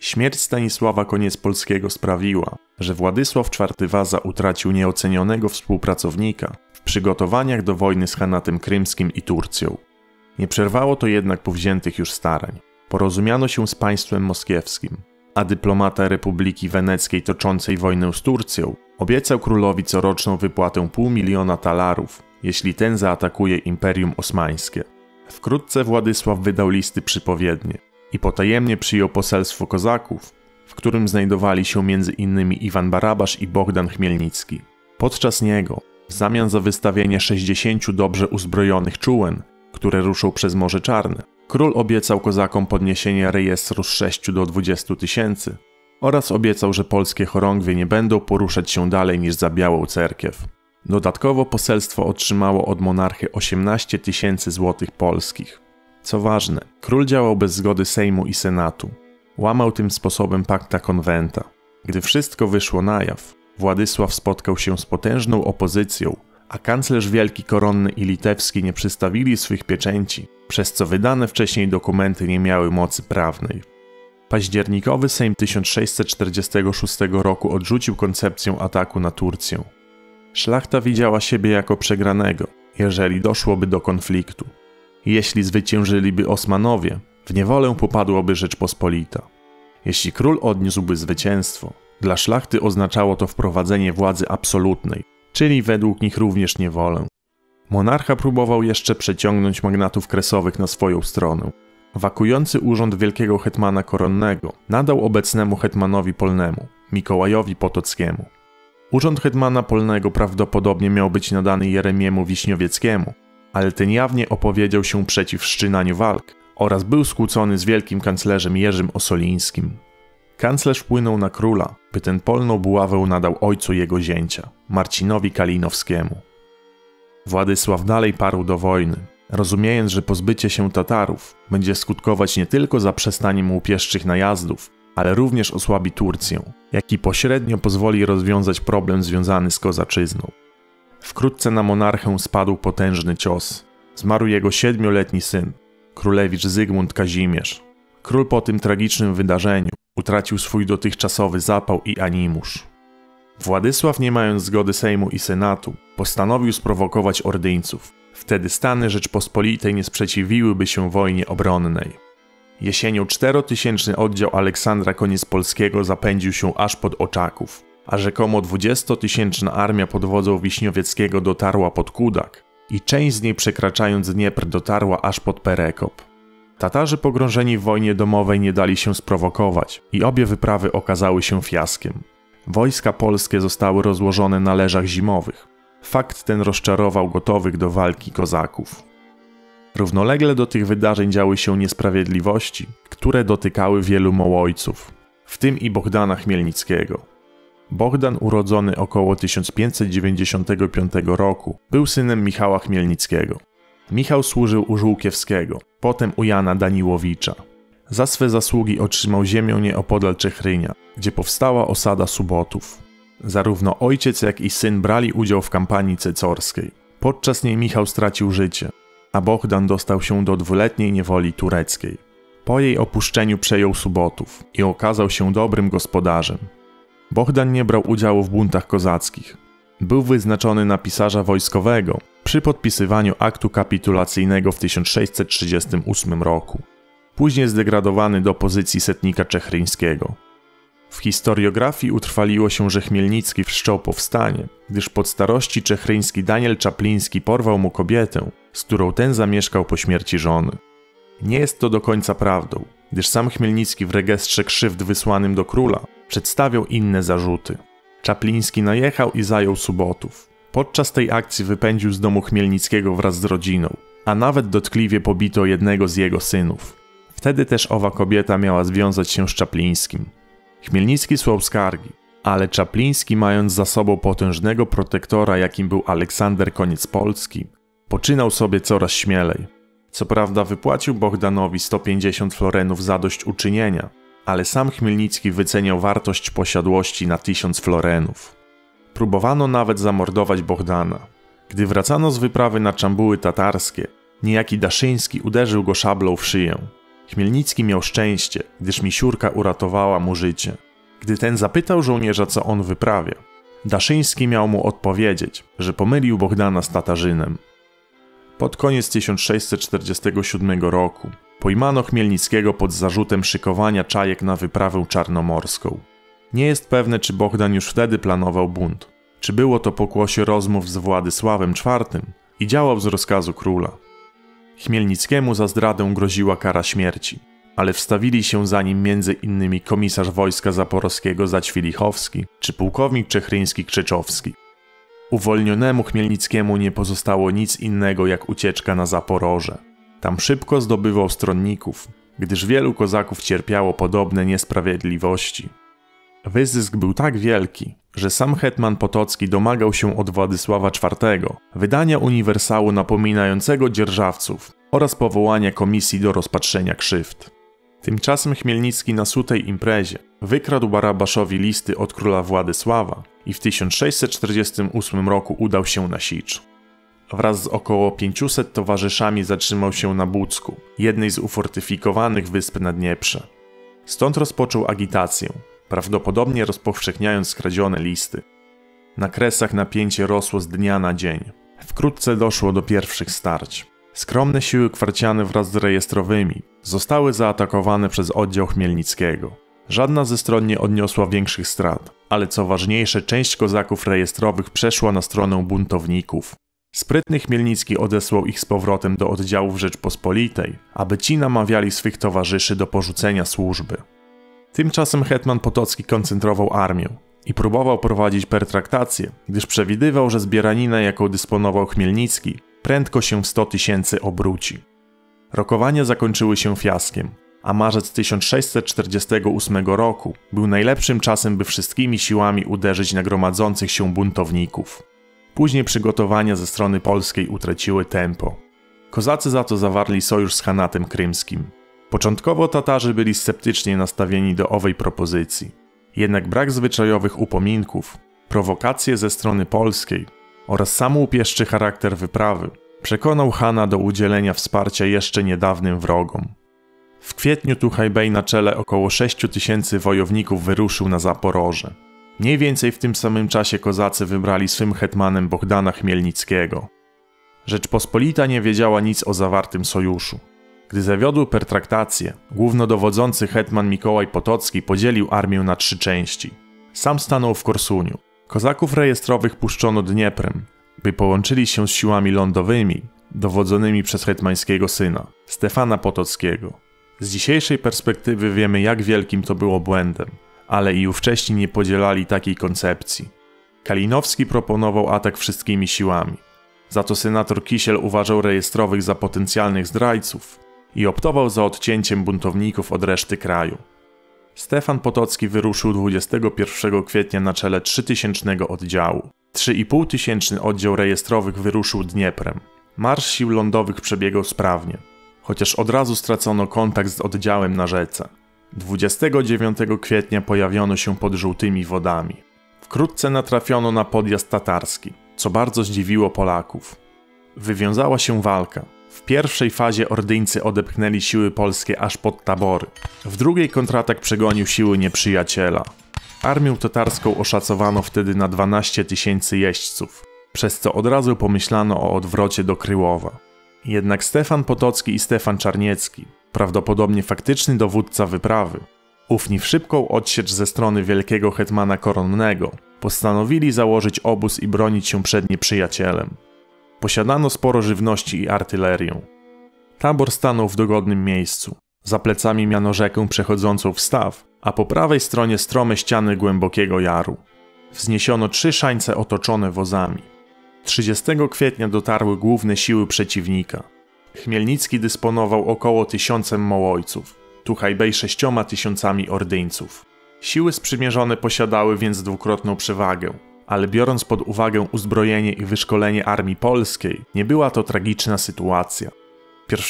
Śmierć Stanisława Koniec-Polskiego sprawiła, że Władysław IV Waza utracił nieocenionego współpracownika w przygotowaniach do wojny z Hanatem Krymskim i Turcją. Nie przerwało to jednak powziętych już starań. Porozumiano się z państwem moskiewskim, a dyplomata Republiki Weneckiej toczącej wojnę z Turcją obiecał królowi coroczną wypłatę pół miliona talarów, jeśli ten zaatakuje Imperium Osmańskie. Wkrótce Władysław wydał listy przypowiednie i potajemnie przyjął poselstwo kozaków, w którym znajdowali się m.in. Iwan Barabasz i Bogdan Chmielnicki. Podczas niego, w zamian za wystawienie 60 dobrze uzbrojonych czułem, które ruszą przez Morze Czarne, król obiecał kozakom podniesienie rejestru z 6 do 20 tysięcy oraz obiecał, że polskie chorągwie nie będą poruszać się dalej niż za Białą Cerkiew. Dodatkowo poselstwo otrzymało od monarchy 18 tysięcy złotych polskich. Co ważne, król działał bez zgody Sejmu i Senatu. Łamał tym sposobem pakta konwenta. Gdy wszystko wyszło na jaw, Władysław spotkał się z potężną opozycją, a kanclerz wielki koronny i litewski nie przystawili swych pieczęci, przez co wydane wcześniej dokumenty nie miały mocy prawnej. Październikowy Sejm 1646 roku odrzucił koncepcję ataku na Turcję. Szlachta widziała siebie jako przegranego, jeżeli doszłoby do konfliktu. Jeśli zwyciężyliby Osmanowie, w niewolę popadłoby Rzeczpospolita. Jeśli król odniósłby zwycięstwo, dla szlachty oznaczało to wprowadzenie władzy absolutnej, czyli według nich również niewolę. Monarcha próbował jeszcze przeciągnąć magnatów kresowych na swoją stronę. Wakujący urząd wielkiego hetmana koronnego nadał obecnemu hetmanowi polnemu, Mikołajowi Potockiemu. Urząd hetmana polnego prawdopodobnie miał być nadany Jeremiemu Wiśniowieckiemu, ale ten jawnie opowiedział się przeciw wszczynaniu walk oraz był skłócony z wielkim kanclerzem Jerzym Osolińskim. Kanclerz wpłynął na króla, by ten polną buławę nadał ojcu jego zięcia, Marcinowi Kalinowskiemu. Władysław dalej parł do wojny, rozumiejąc, że pozbycie się Tatarów będzie skutkować nie tylko zaprzestaniem łupieszczych najazdów, ale również osłabi Turcję, jak i pośrednio pozwoli rozwiązać problem związany z kozaczyzną. Wkrótce na monarchę spadł potężny cios. Zmarł jego siedmioletni syn, królewicz Zygmunt Kazimierz. Król po tym tragicznym wydarzeniu utracił swój dotychczasowy zapał i animusz. Władysław, nie mając zgody Sejmu i Senatu, postanowił sprowokować ordyńców. Wtedy Stany Rzeczpospolitej nie sprzeciwiłyby się wojnie obronnej. Jesienią czterotysięczny oddział Aleksandra Koniec-Polskiego zapędził się aż pod Oczaków, a rzekomo dwudziestotysięczna armia pod wodzą Wiśniowieckiego dotarła pod Kudak i część z niej przekraczając Dniepr dotarła aż pod Perekop. Tatarzy pogrążeni w wojnie domowej nie dali się sprowokować i obie wyprawy okazały się fiaskiem. Wojska polskie zostały rozłożone na leżach zimowych. Fakt ten rozczarował gotowych do walki kozaków. Równolegle do tych wydarzeń działy się niesprawiedliwości, które dotykały wielu mołojców, w tym i Bohdana Chmielnickiego. Bohdan, urodzony około 1595 roku, był synem Michała Chmielnickiego. Michał służył u Żółkiewskiego, potem u Jana Daniłowicza. Za swe zasługi otrzymał ziemię nieopodal Czechrynia, gdzie powstała osada Subotów. Zarówno ojciec, jak i syn brali udział w kampanii cecorskiej. Podczas niej Michał stracił życie, a Bohdan dostał się do dwuletniej niewoli tureckiej. Po jej opuszczeniu przejął Subotów i okazał się dobrym gospodarzem. Bohdan nie brał udziału w buntach kozackich. Był wyznaczony na pisarza wojskowego przy podpisywaniu aktu kapitulacyjnego w 1638 roku. Później zdegradowany do pozycji setnika czechryńskiego. W historiografii utrwaliło się, że Chmielnicki wszczął powstanie, gdyż pod starości czechryński Daniel Czapliński porwał mu kobietę, z którą ten zamieszkał po śmierci żony. Nie jest to do końca prawdą, gdyż sam Chmielnicki w rejestrze krzywd wysłanym do króla przedstawiał inne zarzuty. Czapliński najechał i zajął Subotów. Podczas tej akcji wypędził z domu Chmielnickiego wraz z rodziną, a nawet dotkliwie pobito jednego z jego synów. Wtedy też owa kobieta miała związać się z Czaplińskim. Chmielnicki słał skargi, ale Czapliński, mając za sobą potężnego protektora, jakim był Aleksander Koniec Polski, poczynał sobie coraz śmielej. Co prawda wypłacił Bohdanowi 150 florenów zadośćuczynienia, ale sam Chmielnicki wyceniał wartość posiadłości na 1000 florenów. Próbowano nawet zamordować Bohdana. Gdy wracano z wyprawy na czambuły tatarskie, niejaki Daszyński uderzył go szablą w szyję. Chmielnicki miał szczęście, gdyż misiurka uratowała mu życie. Gdy ten zapytał żołnierza, co on wyprawia, Daszyński miał mu odpowiedzieć, że pomylił Bogdana z Tatarzynem. Pod koniec 1647 roku pojmano Chmielnickiego pod zarzutem szykowania czajek na wyprawę czarnomorską. Nie jest pewne, czy Bogdan już wtedy planował bunt, czy było to pokłosie rozmów z Władysławem IV i działał z rozkazu króla. Chmielnickiemu za zdradę groziła kara śmierci, ale wstawili się za nim innymi komisarz wojska zaporowskiego Zaćwilichowski czy pułkownik czechryński Krzyczowski. Uwolnionemu Chmielnickiemu nie pozostało nic innego jak ucieczka na Zaporoże. Tam szybko zdobywał stronników, gdyż wielu kozaków cierpiało podobne niesprawiedliwości. Wyzysk był tak wielki, że sam hetman Potocki domagał się od Władysława IV wydania uniwersału napominającego dzierżawców oraz powołania komisji do rozpatrzenia krzywd. Tymczasem Chmielnicki na sutej imprezie wykradł Barabaszowi listy od króla Władysława i w 1648 roku udał się na Sicz. Wraz z około 500 towarzyszami zatrzymał się na Bucku, jednej z ufortyfikowanych wysp na Dnieprze. Stąd rozpoczął agitację, prawdopodobnie rozpowszechniając skradzione listy. Na kresach napięcie rosło z dnia na dzień. Wkrótce doszło do pierwszych starć. Skromne siły kwarciane wraz z rejestrowymi zostały zaatakowane przez oddział Chmielnickiego. Żadna ze stron nie odniosła większych strat, ale co ważniejsze, część kozaków rejestrowych przeszła na stronę buntowników. Sprytny Chmielnicki odesłał ich z powrotem do oddziałów Rzeczpospolitej, aby ci namawiali swych towarzyszy do porzucenia służby. Tymczasem hetman Potocki koncentrował armię i próbował prowadzić pertraktację, gdyż przewidywał, że zbieranina, jaką dysponował Chmielnicki, prędko się w 100 tysięcy obróci. Rokowania zakończyły się fiaskiem, a marzec 1648 roku był najlepszym czasem, by wszystkimi siłami uderzyć na gromadzących się buntowników. Później przygotowania ze strony polskiej utraciły tempo. Kozacy za to zawarli sojusz z Hanatem Krymskim. Początkowo Tatarzy byli sceptycznie nastawieni do owej propozycji. Jednak brak zwyczajowych upominków, prowokacje ze strony polskiej oraz samoupieszczy charakter wyprawy przekonał Hana do udzielenia wsparcia jeszcze niedawnym wrogom. W kwietniu Tuchajbej na czele około 6 tysięcy wojowników wyruszył na Zaporoże. Mniej więcej w tym samym czasie kozacy wybrali swym hetmanem Bogdana Chmielnickiego. Rzeczpospolita nie wiedziała nic o zawartym sojuszu. Gdy zawiodły pertraktacje, głównodowodzący hetman Mikołaj Potocki podzielił armię na trzy części. Sam stanął w Korsuniu. Kozaków rejestrowych puszczono Dnieprem, by połączyli się z siłami lądowymi, dowodzonymi przez hetmańskiego syna, Stefana Potockiego. Z dzisiejszej perspektywy wiemy, jak wielkim to było błędem, ale i ówcześni nie podzielali takiej koncepcji. Kalinowski proponował atak wszystkimi siłami. Za to senator Kisiel uważał rejestrowych za potencjalnych zdrajców i optował za odcięciem buntowników od reszty kraju. Stefan Potocki wyruszył 21 kwietnia na czele 3000 oddziału. 3,5 tysięczny oddział rejestrowych wyruszył Dnieprem. Marsz sił lądowych przebiegał sprawnie, chociaż od razu stracono kontakt z oddziałem na rzece. 29 kwietnia pojawiono się pod żółtymi wodami. Wkrótce natrafiono na podjazd tatarski, co bardzo zdziwiło Polaków. Wywiązała się walka. W pierwszej fazie Ordyńcy odepchnęli siły polskie aż pod tabory. W drugiej kontratak przegonił siły nieprzyjaciela. Armię tatarską oszacowano wtedy na 12 tysięcy jeźdźców, przez co od razu pomyślano o odwrocie do Kryłowa. Jednak Stefan Potocki i Stefan Czarniecki, prawdopodobnie faktyczny dowódca wyprawy, ufni w szybką odsiecz ze strony wielkiego hetmana koronnego, postanowili założyć obóz i bronić się przed nieprzyjacielem. Posiadano sporo żywności i artylerię. Tabor stanął w dogodnym miejscu. Za plecami miano rzekę przechodzącą w staw, a po prawej stronie strome ściany głębokiego jaru. Wzniesiono trzy szańce otoczone wozami. 30 kwietnia dotarły główne siły przeciwnika. Chmielnicki dysponował około tysiącem mołojców, Tuchajbej sześcioma tysiącami ordyńców. Siły sprzymierzone posiadały więc dwukrotną przewagę, ale biorąc pod uwagę uzbrojenie i wyszkolenie armii polskiej, nie była to tragiczna sytuacja.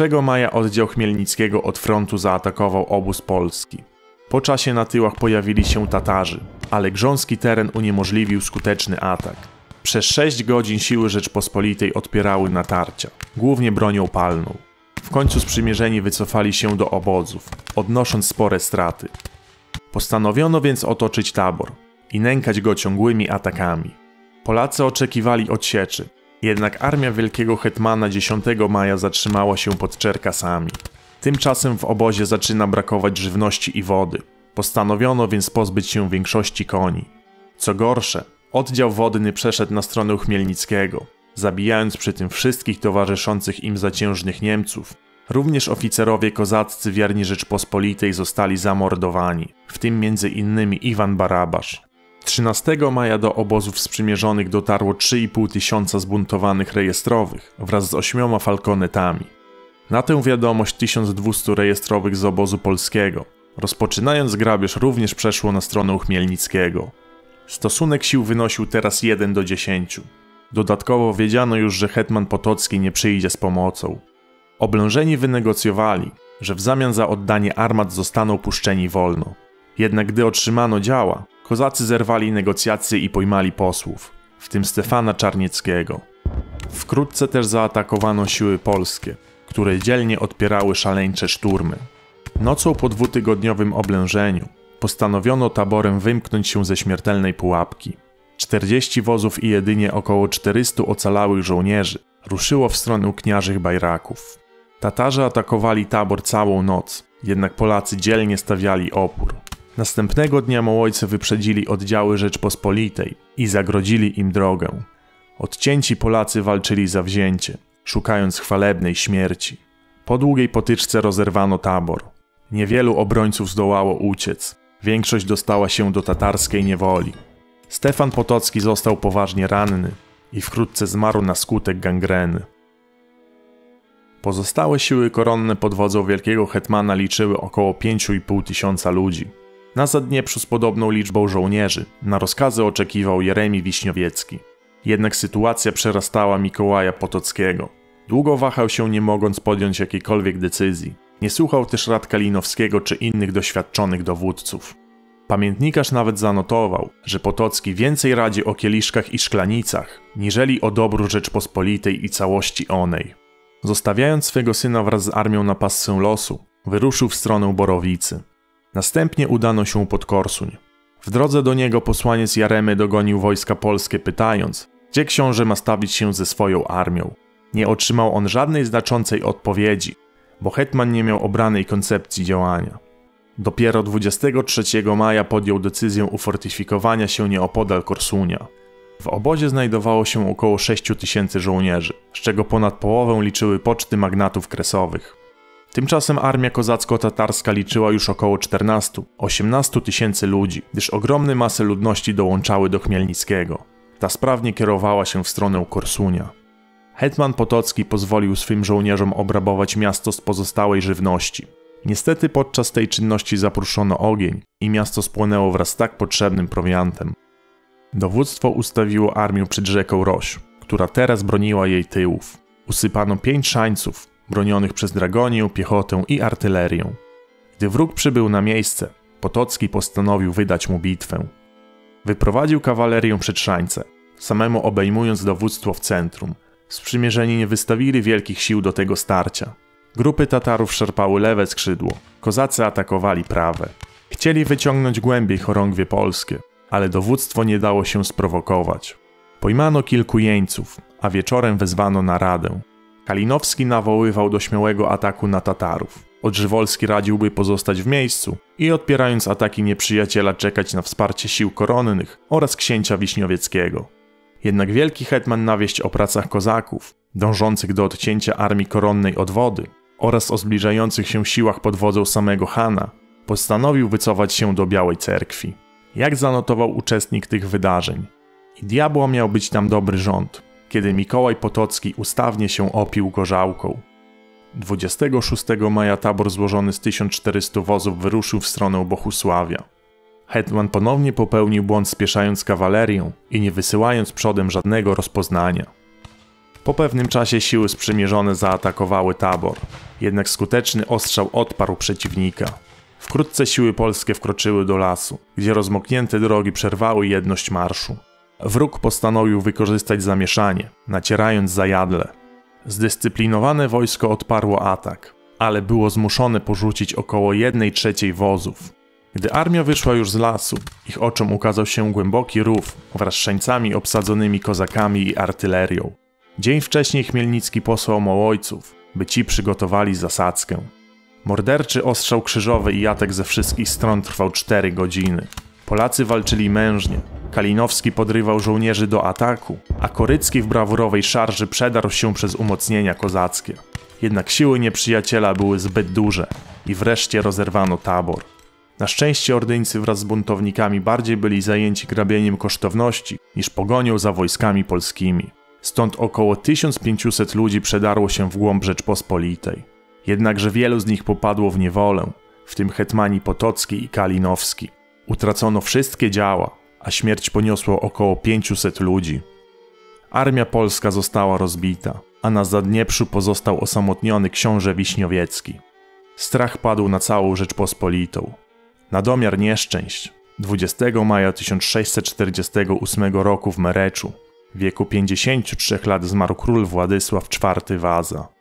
1 maja oddział Chmielnickiego od frontu zaatakował obóz polski. Po czasie na tyłach pojawili się Tatarzy, ale grząski teren uniemożliwił skuteczny atak. Przez 6 godzin siły Rzeczpospolitej odpierały natarcia, głównie bronią palną. W końcu sprzymierzeni wycofali się do obozów, odnosząc spore straty. Postanowiono więc otoczyć tabor i nękać go ciągłymi atakami. Polacy oczekiwali odsieczy, jednak armia wielkiego hetmana 10 maja zatrzymała się pod Czerkasami. Tymczasem w obozie zaczyna brakować żywności i wody. Postanowiono więc pozbyć się większości koni. Co gorsze, oddział wodny przeszedł na stronę Chmielnickiego, zabijając przy tym wszystkich towarzyszących im zaciężnych Niemców. Również oficerowie kozaccy wierni Rzeczpospolitej zostali zamordowani, w tym między innymi Iwan Barabasz. 13 maja do obozów sprzymierzonych dotarło 3,5 tysiąca zbuntowanych rejestrowych wraz z ośmioma falkonetami. Na tę wiadomość 1200 rejestrowych z obozu polskiego, rozpoczynając grabież, również przeszło na stronę Uchmielnickiego. Stosunek sił wynosił teraz 1 do 10. Dodatkowo wiedziano już, że hetman Potocki nie przyjdzie z pomocą. Oblężeni wynegocjowali, że w zamian za oddanie armat zostaną puszczeni wolno. Jednak gdy otrzymano działa, kozacy zerwali negocjacje i pojmali posłów, w tym Stefana Czarnieckiego. Wkrótce też zaatakowano siły polskie, które dzielnie odpierały szaleńcze szturmy. Nocą po dwutygodniowym oblężeniu postanowiono taborem wymknąć się ze śmiertelnej pułapki. 40 wozów i jedynie około 400 ocalałych żołnierzy ruszyło w stronę kniarzych bajraków. Tatarzy atakowali tabor całą noc, jednak Polacy dzielnie stawiali opór. Następnego dnia Mołojcy wyprzedzili oddziały Rzeczpospolitej i zagrodzili im drogę. Odcięci Polacy walczyli za wzięcie, szukając chwalebnej śmierci. Po długiej potyczce rozerwano tabor. Niewielu obrońców zdołało uciec. Większość dostała się do tatarskiej niewoli. Stefan Potocki został poważnie ranny i wkrótce zmarł na skutek gangreny. Pozostałe siły koronne pod wodzą wielkiego hetmana liczyły około 5,5 tysiąca ludzi. Na Zadnieprzu z podobną liczbą żołnierzy na rozkazy oczekiwał Jeremi Wiśniowiecki. Jednak sytuacja przerastała Mikołaja Potockiego. Długo wahał się nie mogąc podjąć jakiejkolwiek decyzji. Nie słuchał też rad Kalinowskiego czy innych doświadczonych dowódców. Pamiętnikarz nawet zanotował, że Potocki więcej radzi o kieliszkach i szklanicach, niżeli o dobru Rzeczpospolitej i całości onej. Zostawiając swego syna wraz z armią na passę losu, wyruszył w stronę Borowicy. Następnie udano się pod Korsuń. W drodze do niego posłaniec Jaremy dogonił wojska polskie pytając, gdzie książę ma stawić się ze swoją armią. Nie otrzymał on żadnej znaczącej odpowiedzi, bo hetman nie miał obranej koncepcji działania. Dopiero 23 maja podjął decyzję ufortyfikowania się nieopodal Korsunia. W obozie znajdowało się około 6 tysięcy żołnierzy, z czego ponad połowę liczyły poczty magnatów kresowych. Tymczasem armia kozacko-tatarska liczyła już około 14-18 tysięcy ludzi, gdyż ogromne masy ludności dołączały do Chmielnickiego. Ta sprawnie kierowała się w stronę Korsunia. Hetman Potocki pozwolił swym żołnierzom obrabować miasto z pozostałej żywności. Niestety podczas tej czynności zapruszono ogień i miasto spłonęło wraz z tak potrzebnym prowiantem. Dowództwo ustawiło armię przed rzeką Roś, która teraz broniła jej tyłów. Usypano pięć szańców, bronionych przez dragonię, piechotę i artylerię. Gdy wróg przybył na miejsce, Potocki postanowił wydać mu bitwę. Wyprowadził kawalerię przed szańce, samemu obejmując dowództwo w centrum. Sprzymierzeni nie wystawili wielkich sił do tego starcia. Grupy Tatarów szarpały lewe skrzydło, kozacy atakowali prawe. Chcieli wyciągnąć głębiej chorągwie polskie, ale dowództwo nie dało się sprowokować. Pojmano kilku jeńców, a wieczorem wezwano na radę. Kalinowski nawoływał do śmiałego ataku na Tatarów. Odżywolski radziłby pozostać w miejscu i odpierając ataki nieprzyjaciela czekać na wsparcie sił koronnych oraz księcia Wiśniowieckiego. Jednak wielki hetman na wieść o pracach kozaków, dążących do odcięcia armii koronnej od wody oraz o zbliżających się siłach pod wodzą samego Hana, postanowił wycofać się do Białej Cerkwi. Jak zanotował uczestnik tych wydarzeń, i diabła miał być tam dobry rząd, kiedy Mikołaj Potocki ustawnie się opił gorzałką. 26 maja tabor złożony z 1400 wozów wyruszył w stronę Bohusławia. Hetman ponownie popełnił błąd spieszając kawalerię i nie wysyłając przodem żadnego rozpoznania. Po pewnym czasie siły sprzymierzone zaatakowały tabor, jednak skuteczny ostrzał odparł przeciwnika. Wkrótce siły polskie wkroczyły do lasu, gdzie rozmoknięte drogi przerwały jedność marszu. Wróg postanowił wykorzystać zamieszanie, nacierając zajadle. Zdyscyplinowane wojsko odparło atak, ale było zmuszone porzucić około 1 trzeciej wozów. Gdy armia wyszła już z lasu, ich oczom ukazał się głęboki rów wraz z szańcami obsadzonymi kozakami i artylerią. Dzień wcześniej Chmielnicki posłał Mołojców, by ci przygotowali zasadzkę. Morderczy ostrzał krzyżowy i jatek ze wszystkich stron trwał 4 godziny. Polacy walczyli mężnie. Kalinowski podrywał żołnierzy do ataku, a Korycki w brawurowej szarży przedarł się przez umocnienia kozackie. Jednak siły nieprzyjaciela były zbyt duże i wreszcie rozerwano tabor. Na szczęście ordyńcy wraz z buntownikami bardziej byli zajęci grabieniem kosztowności niż pogonią za wojskami polskimi. Stąd około 1500 ludzi przedarło się w głąb Rzeczpospolitej. Jednakże wielu z nich popadło w niewolę, w tym hetmani Potocki i Kalinowski. Utracono wszystkie działa, a śmierć poniosło około 500 ludzi. Armia polska została rozbita, a na Zadnieprzu pozostał osamotniony książę Wiśniowiecki. Strach padł na całą Rzeczpospolitą. Na domiar nieszczęść 20 maja 1648 roku w Mereczu w wieku 53 lat zmarł król Władysław IV Waza.